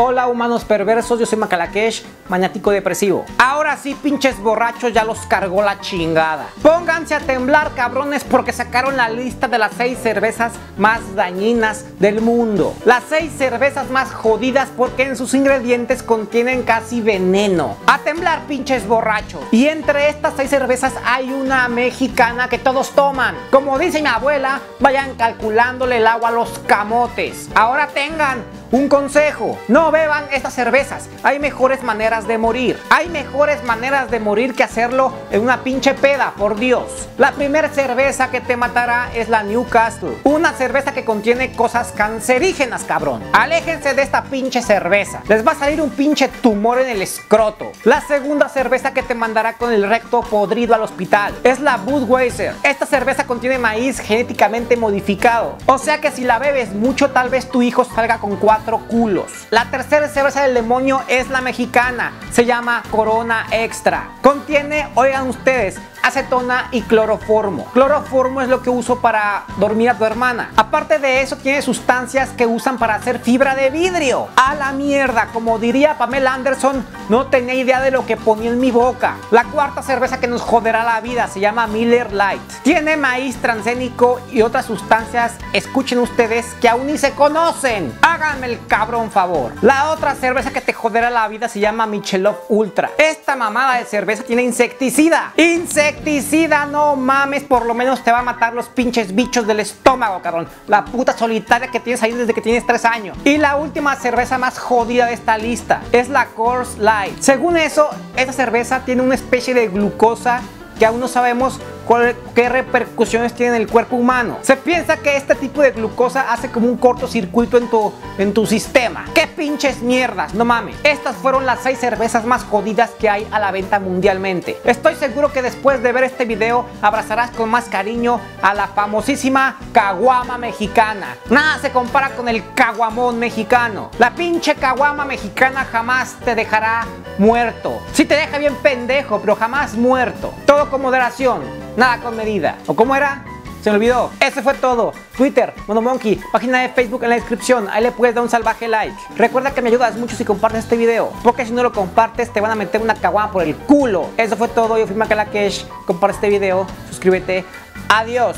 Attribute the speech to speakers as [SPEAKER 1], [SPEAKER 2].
[SPEAKER 1] Hola humanos perversos, yo soy Macalakesh, maniático depresivo. Ahora sí, pinches borrachos, ya los cargó la chingada. Pónganse a temblar, cabrones, porque sacaron la lista de las seis cervezas más dañinas del mundo. Las seis cervezas más jodidas porque en sus ingredientes contienen casi veneno. A temblar, pinches borrachos. Y entre estas seis cervezas hay una mexicana que todos toman. Como dice mi abuela, vayan calculándole el agua a los camotes. Ahora tengan un consejo, no beban estas cervezas. Hay mejores maneras de morir. Hay mejores maneras de morir que hacerlo en una pinche peda, por Dios. La primera cerveza que te matará es la Newcastle. Una cerveza que contiene cosas cancerígenas, cabrón. Aléjense de esta pinche cerveza. Les va a salir un pinche tumor en el escroto. La segunda cerveza que te mandará con el recto podrido al hospital es la Budweiser. Esta cerveza contiene maíz genéticamente modificado. O sea que si la bebes mucho, tal vez tu hijo salga con cuatro culos. La tercera cerveza del demonio es la mexicana. Se llama Corona Extra. Contiene, oigan ustedes, acetona y cloroformo. Cloroformo es lo que uso para dormir a tu hermana. Aparte de eso, tiene sustancias que usan para hacer fibra de vidrio. A la mierda, como diría Pamela Anderson, no tenía idea de lo que ponía en mi boca. La cuarta cerveza que nos joderá la vida se llama Miller Light. Tiene maíz transgénico y otras sustancias, escuchen ustedes, que aún ni se conocen. Háganme el cabrón favor. La otra cerveza que te joderá la vida se llama Michelov Ultra. Esta mamada de cerveza tiene insecticida. Insecticida insecticida, no mames, por lo menos te va a matar los pinches bichos del estómago, cabrón. La puta solitaria que tienes ahí desde que tienes 3 años. Y la última cerveza más jodida de esta lista es la Coors Light. Según eso, esta cerveza tiene una especie de glucosa que aún no sabemos qué repercusiones tiene en el cuerpo humano. Se piensa que este tipo de glucosa hace como un cortocircuito en tu, en tu sistema. ¡Qué pinches mierdas! No mames. Estas fueron las 6 cervezas más jodidas que hay a la venta mundialmente. Estoy seguro que después de ver este video abrazarás con más cariño a la famosísima caguama mexicana. Nada se compara con el caguamón mexicano. La pinche caguama mexicana jamás te dejará muerto. Si te deja bien pendejo, pero jamás muerto. Todo con moderación nada con medida. ¿O cómo era? Se me olvidó. Ese fue todo. Twitter, Monomonkey, página de Facebook en la descripción. Ahí le puedes dar un salvaje like. Recuerda que me ayudas mucho si compartes este video. Porque si no lo compartes, te van a meter una caguama por el culo. Eso fue todo. Yo fui Macalakesh. Comparte este video. Suscríbete. Adiós.